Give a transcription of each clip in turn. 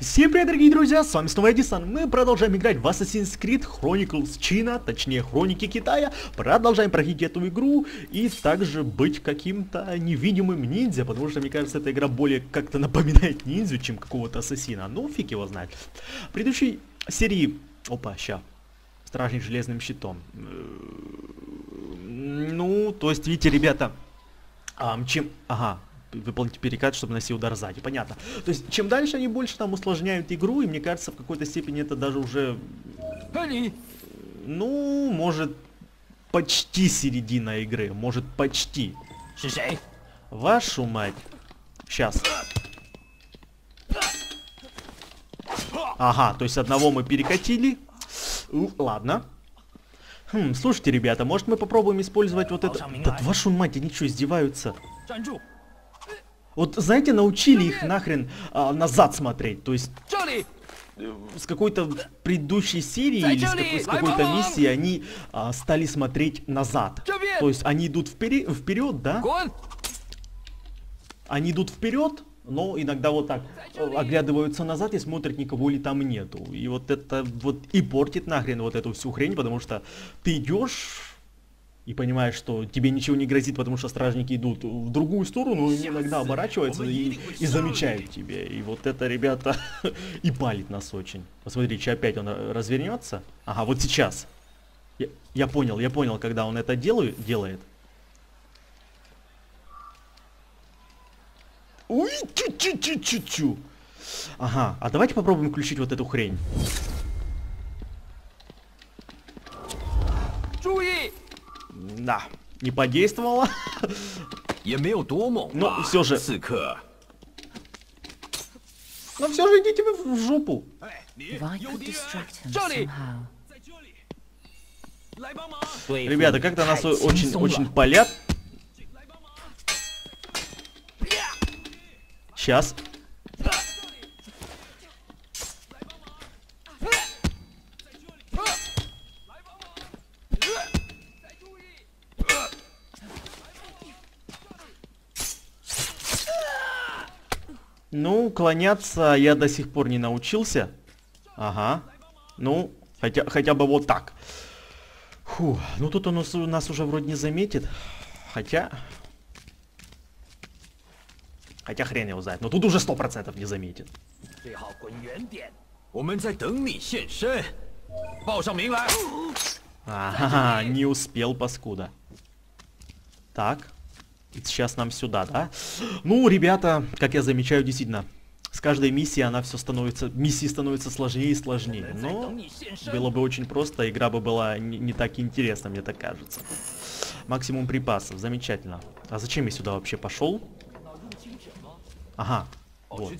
Всем привет, дорогие друзья, с вами снова Эдисон. Мы продолжаем играть в Assassin's Creed Chronicles China, точнее Хроники Китая. Продолжаем проходить эту игру и также быть каким-то невидимым ниндзя, потому что, мне кажется, эта игра более как-то напоминает ниндзю, чем какого-то ассасина. Ну, фиг его знает. В предыдущей серии... Опа, ща. Стражник железным щитом. Ну, то есть, видите, ребята, а, чем... Ага, выполнить перекат, чтобы нанести удар сзади. Понятно. То есть, чем дальше они больше там усложняют игру, и мне кажется, в какой-то степени это даже уже... Ну, может, почти середина игры. Может, почти. Вашу мать. Сейчас. Ага, то есть одного мы перекатили. Ладно. Хм, слушайте, ребята, может мы попробуем использовать вот это... Да вашу мать, они что, издеваются? Вот, знаете, научили их нахрен а, назад смотреть. То есть э, с какой-то предыдущей серии или с, какой- с какой-то миссии они а, стали смотреть назад. То есть они идут вперед, вперед, да? Они идут вперед, но иногда вот так э, оглядываются назад и смотрят, никого ли там нету. И вот это вот и портит нахрен вот эту всю хрень, потому что ты идешь и понимаешь, что тебе ничего не грозит, потому что стражники идут в другую сторону, и иногда оборачиваются и, и замечают тебя. И вот это, ребята, и палит нас очень. Посмотрите, опять он развернется. Ага, вот сейчас. Я, я понял, я понял, когда он это делаю, делает. Ой, чу-чу-чу-чу-чу. Ага, а давайте попробуем включить вот эту хрень. Да, не подействовало. Но все же... Но все же идите вы в жопу. Ребята, как-то нас очень-очень полят. Сейчас. клоняться я до сих пор не научился. Ага. Ну, хотя, хотя бы вот так. Фу, ну тут он нас, нас уже вроде не заметит. Хотя... Хотя хрен его знает, но тут уже 100% не заметит. Ага, не успел, паскуда. Так. Сейчас нам сюда, да? Ну, ребята, как я замечаю, действительно, каждой миссией она все становится, миссии становится сложнее и сложнее. Но было бы очень просто, игра бы была не, не так интересна, мне так кажется. Максимум припасов, замечательно. А зачем я сюда вообще пошел? Ага, вот.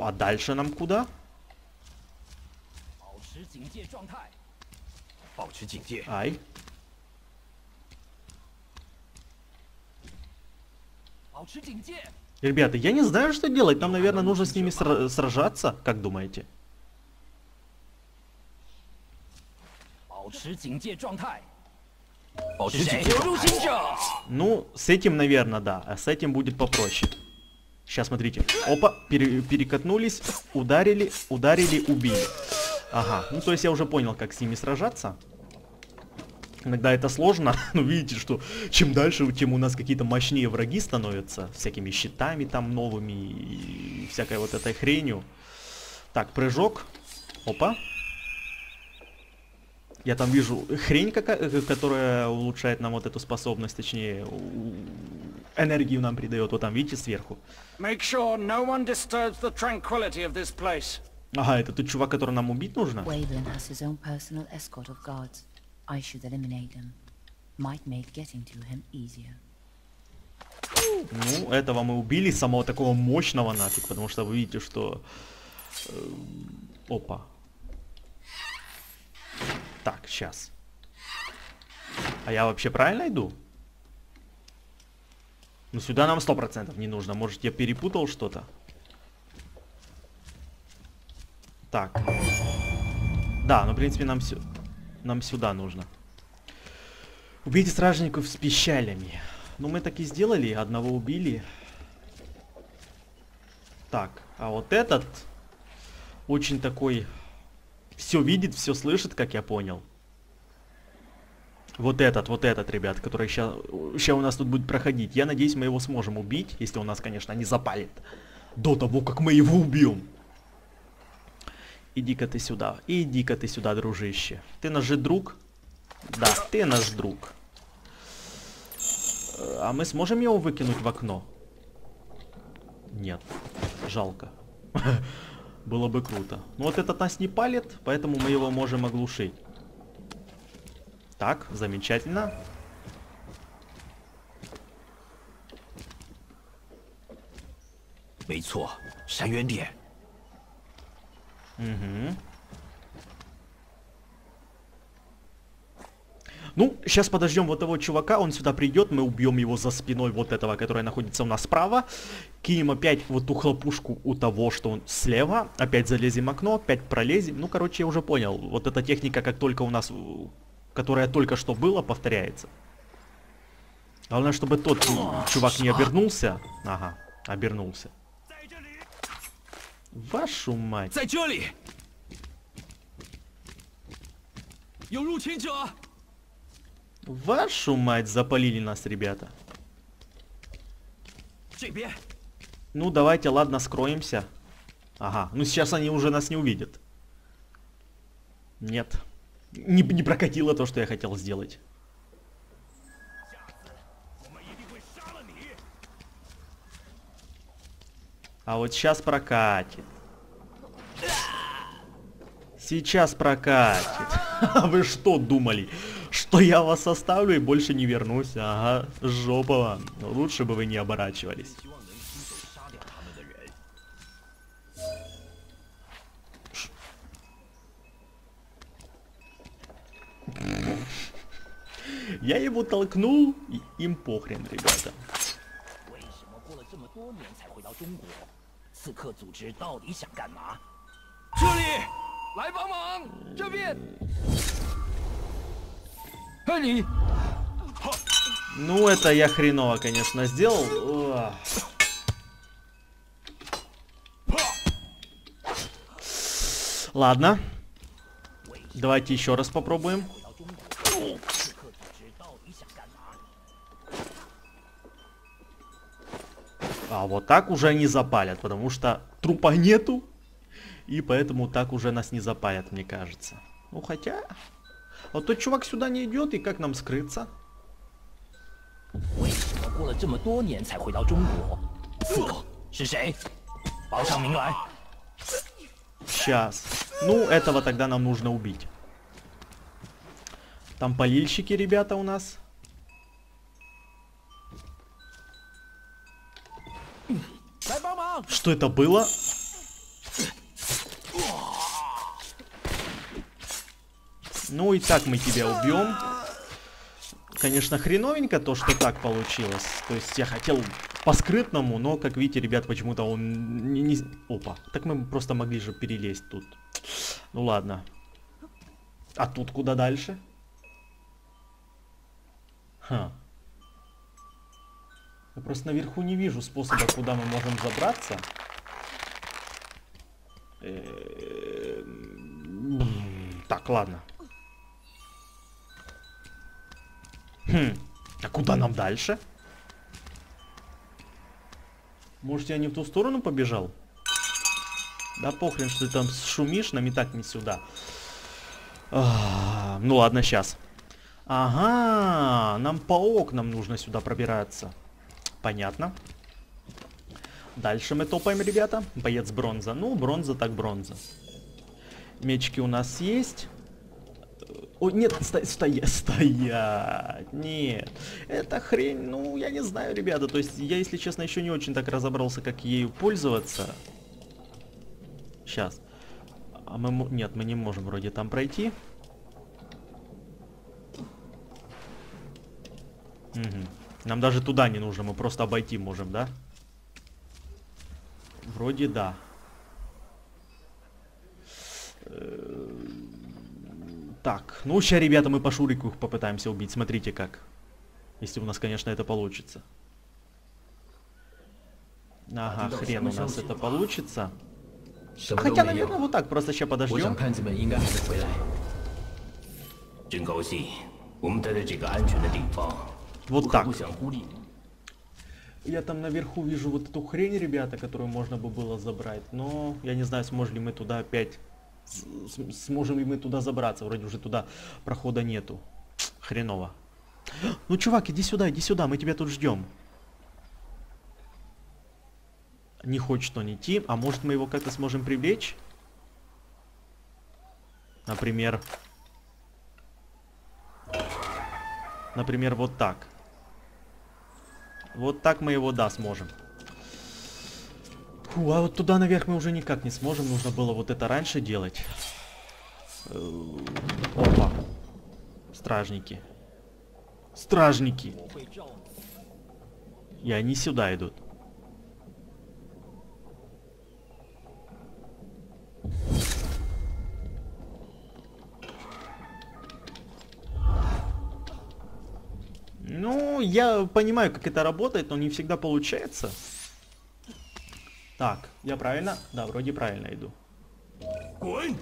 А дальше нам куда? Ай. Ребята, я не знаю, что делать. Нам, наверное, нужно с ними сражаться. Как думаете? Ну, с этим, наверное, да. А с этим будет попроще. Сейчас, смотрите. Опа, пере перекатнулись, ударили, ударили, убили. Ага, ну то есть я уже понял, как с ними сражаться. Иногда это сложно, но видите, что чем дальше, тем у нас какие-то мощнее враги становятся. Всякими щитами там новыми и всякой вот этой хренью. Так, прыжок. Опа. Я там вижу хрень, какая- э, которая улучшает нам вот эту способность, точнее, энергию нам придает. Вот там, видите, сверху. Make sure no one disturbs the tranquility of this place. Ага, это тот чувак, который нам убить нужно? I should eliminate them. Might make getting to him easier. Ну, этого мы убили, самого такого мощного нафиг, потому что вы видите, что... э, опа. Так, сейчас. А я вообще правильно иду? Ну, сюда нам сто процентов не нужно. Может, я перепутал что-то? Так. Да, ну, в принципе, нам, сю... нам сюда нужно. Убейте стражников с пищалями. Ну, мы так и сделали. Одного убили. Так, а вот этот очень такой... Все видит, все слышит, как я понял. Вот этот, вот этот, ребят, который сейчас, сейчас у нас тут будет проходить. Я надеюсь, мы его сможем убить, если у нас, конечно, не запалит. До того, как мы его убьем. Иди-ка ты сюда. Иди-ка ты сюда, дружище. Ты наш же друг? Да, ты наш друг. Э, а мы сможем его выкинуть в окно? Нет. Жалко. Было бы круто. Но вот этот нас не палит, поэтому мы его можем оглушить. Так, замечательно. Угу. Ну, сейчас подождем вот того чувака, он сюда придет, мы убьем его за спиной вот этого, который находится у нас справа. Кинем опять вот ту хлопушку у того, что он слева. Опять залезем в окно, опять пролезем. Ну, короче, я уже понял. Вот эта техника, как только у нас, которая только что была, повторяется. Главное, чтобы тот чувак не обернулся. Ага, обернулся. Вашу мать. Вашу мать, запалили нас, ребята. Ну, давайте, ладно, скроемся. Ага, ну сейчас они уже нас не увидят. Нет. Не, не прокатило то, что я хотел сделать. А вот сейчас прокатит. Сейчас прокатит. А вы что думали? Что я вас оставлю и больше не вернусь? Ага, жопа вам. Лучше бы вы не оборачивались. Я его толкнул, и им похрен, ребята. 为什么过了这么多年才回到中国？ 刺客组织到底想干嘛？这里，来帮忙！这边，哎你， Ну, это я хреново, конечно, сделал. Уah. Ладно. Давайте еще раз попробуем. А вот так уже не запалят, потому что трупа нету. И поэтому так уже нас не запалят, мне кажется. Ну хотя... А тот чувак сюда не идет, и как нам скрыться? Сейчас. Ну, этого тогда нам нужно убить. Там полильщики, ребята, у нас. Что это было? Ну и так мы тебя убьем. Конечно, хреновенько то, что так получилось. То есть я хотел по-скрытному, но, как видите, ребят, почему-то он не, не... Опа. Так мы просто могли же перелезть тут. Ну ладно. А тут куда дальше? Ха. Я просто наверху не вижу способа, куда мы можем забраться. Эм, Так, ладно. Хм. А куда нам дальше? Может, я не в ту сторону побежал? Да похрен, что ты там шумишь, нам и так не сюда. Ну ладно, сейчас. Ага, нам по окнам нужно сюда пробираться. Понятно. Дальше мы топаем, ребята. Боец бронза. Ну, бронза так бронза. Мечки у нас есть. О, нет, сто, стоять, стоять, нет. Это хрень, ну, я не знаю, ребята. То есть, я, если честно, еще не очень так разобрался, как ею пользоваться. Сейчас. А мы, нет, мы не можем вроде там пройти. Мгм. Нам даже туда не нужно, мы просто обойти можем, да? Вроде да. Э, Так, ну сейчас, ребята, мы по Шурику их попытаемся убить. Смотрите как. Если у нас, конечно, это получится. Ага, хрен у нас это получится. 什么都 Хотя, 没 наверное, 有。 вот так, просто сейчас 我想 подождем. 探子们应该还没回来。真高兴，我们待在这个安全的地方。 вот так. Я там наверху вижу вот эту хрень, ребята, которую можно бы было забрать, но я не знаю, сможем ли мы туда опять, сможем ли мы туда забраться, вроде уже туда прохода нету. Хреново. Ну, чувак, иди сюда, иди сюда, мы тебя тут ждем. Не хочет он идти, а может мы его как-то сможем привлечь? Например... Например, вот так. Вот так мы его, да, сможем. Фу, а вот туда наверх мы уже никак не сможем. Нужно было вот это раньше делать. Э, Опа. Стражники. Стражники. И они сюда идут. Ну, я понимаю, как это работает, но не всегда получается. Так, я правильно? Да, вроде правильно иду. Ой.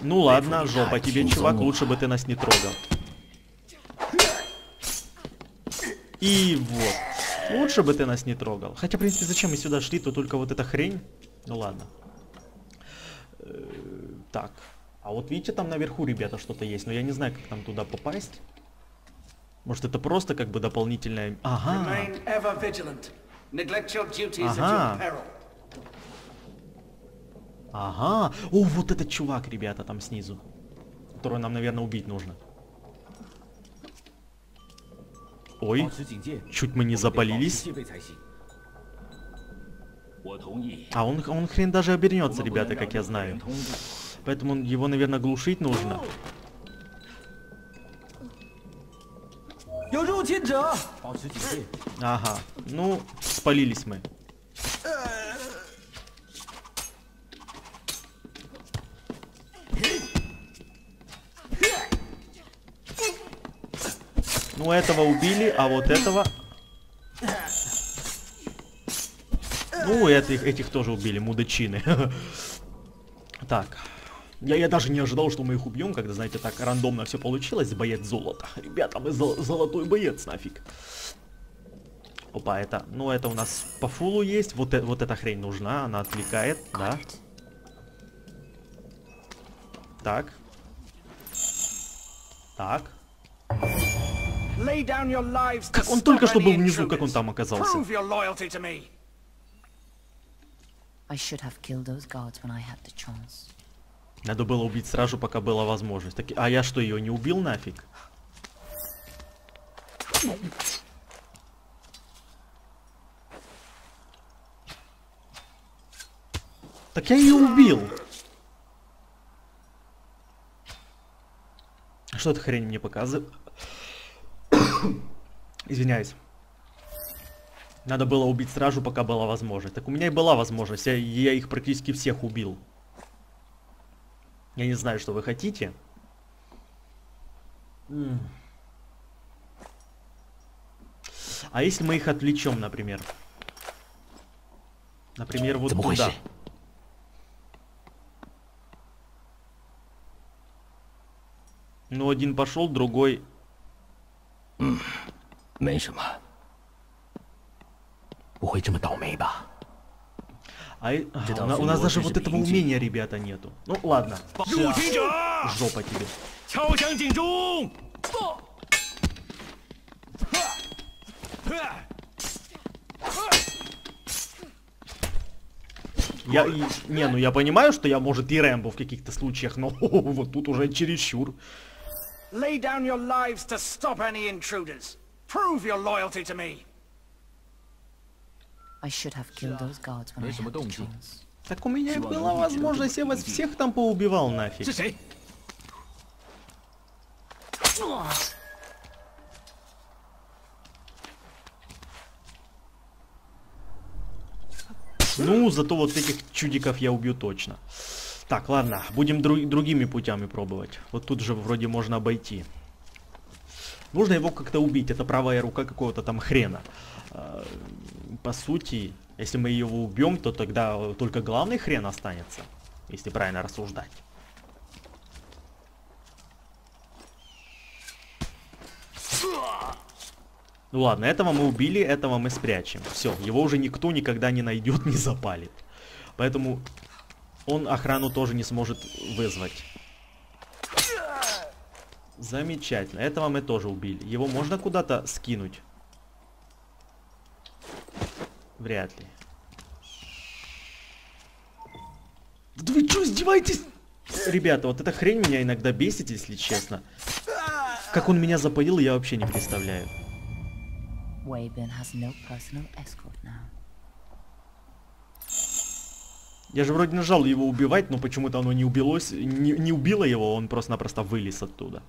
Ну ладно, жопа тебе, чувак, лучше бы ты нас не трогал. И вот. Лучше бы ты нас не трогал. Хотя, в принципе, зачем мы сюда шли, то только вот эта хрень. Ну ладно. Э, так. А вот видите, там наверху, ребята, что-то есть, но я не знаю, как там туда попасть. Может, это просто как бы дополнительное... Ага. Ага. Ага. О, вот этот чувак, ребята, там снизу. Которого нам, наверное, убить нужно. Ой, чуть мы не запалились. А он, он хрен даже обернется, ребята, как я знаю. Поэтому его, наверное, глушить нужно. Ага. Ну, спалились мы. Ну, этого убили, а вот этого... Ну, этих, этих тоже убили, мудачины. Так. Я, я даже не ожидал, что мы их убьем, когда, знаете, так рандомно все получилось. Боец золота. Ребята, мы зол- золотой боец нафиг. Опа, это, ну это у нас по фулу есть. Вот, э- вот эта хрень нужна, она отвлекает, да. Так. Так. Как он только что был внизу, как он там оказался. I should have killed those guards when I had the chance. Надо было убить сразу, пока была возможность. Так, а я что, ее не убил нафиг? Так я ее убил. Что эта хрень мне показывает? Извиняюсь. Надо было убить сразу, пока была возможность. Так у меня и была возможность. Я, я их практически всех убил. Я не знаю, что вы хотите. М. А если мы их отвлечем, например? Например, вот 怎么回事 туда.？ Ну, один пошел, другой... 没什么，不会这么倒霉吧？ а, а у, у нас даже вот этого умения, ребята, нету. Ну ладно. Сейчас. Жопа тебе. Я, и, не, ну я понимаю, что я, может, и Рэмбо в каких-то случаях, но вот тут уже чересчур. Lay down your lives to stop any intruders. Prove your loyalty to me. I should have killed those guards when I Есть had the самодомки. chance. Так у меня была ну, возможность, я вас всех там поубивал нафиг. Ну, зато вот этих чудиков я убью точно. Так, ладно, будем дру- другими путями пробовать. Вот тут же вроде можно обойти. Нужно его как-то убить. Это правая рука какого-то там хрена. А, по сути, если мы его убьем, то тогда только главный хрен останется. Если правильно рассуждать. Ну ладно, этого мы убили, этого мы спрячем. Все, его уже никто никогда не найдет, не запалит. Поэтому он охрану тоже не сможет вызвать. Замечательно. Этого мы тоже убили. Его можно куда-то скинуть? Вряд ли. Да вы что, издеваетесь? Ребята, вот эта хрень меня иногда бесит, если честно. Как он меня запалил, я вообще не представляю. Я же вроде нажал его убивать, но почему-то оно не убилось, не, не убило его, он просто-напросто вылез оттуда.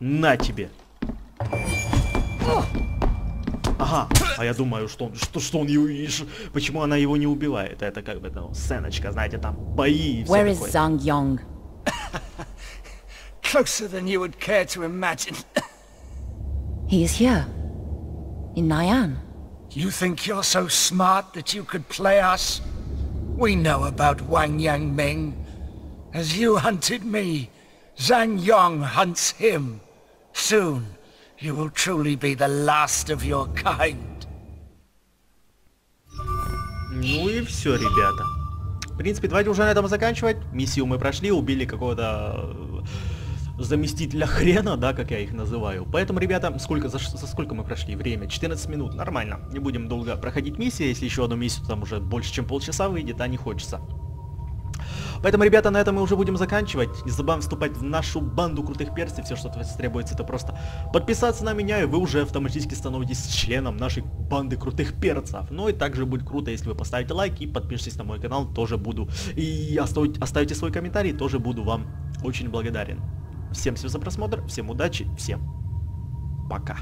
На тебе. Ага, а я думаю, что он, что, что он его, почему она его не убивает? Это как бы, ну, сценочка, знаете, там бои и все Where is Zhang Yong? Closer than you would care to imagine. he is here. In Nyan. You think you're so smart that you could play us? We know about Wang Yang Ming. As you hunted me, Zhang Yong hunts him. Soon, you will truly be the last of your kind. Ну и все, ребята. В принципе, давайте уже на этом заканчивать. Миссию мы прошли, убили какого-то э, заместителя хрена, да, как я их называю. Поэтому, ребята, сколько, за, за сколько мы прошли время? 14 минут, нормально. Не будем долго проходить миссии, если еще одну миссию там уже больше, чем полчаса выйдет, а не хочется. Поэтому, ребята, на этом мы уже будем заканчивать. Не забываем вступать в нашу банду крутых перцев. Все, что требуется, это просто подписаться на меня, и вы уже автоматически становитесь членом нашей банды крутых перцев. Ну и также будет круто, если вы поставите лайк и подпишитесь на мой канал, тоже буду. И оставите, оставите свой комментарий, тоже буду вам очень благодарен. Всем спасибо за просмотр, всем удачи, всем пока.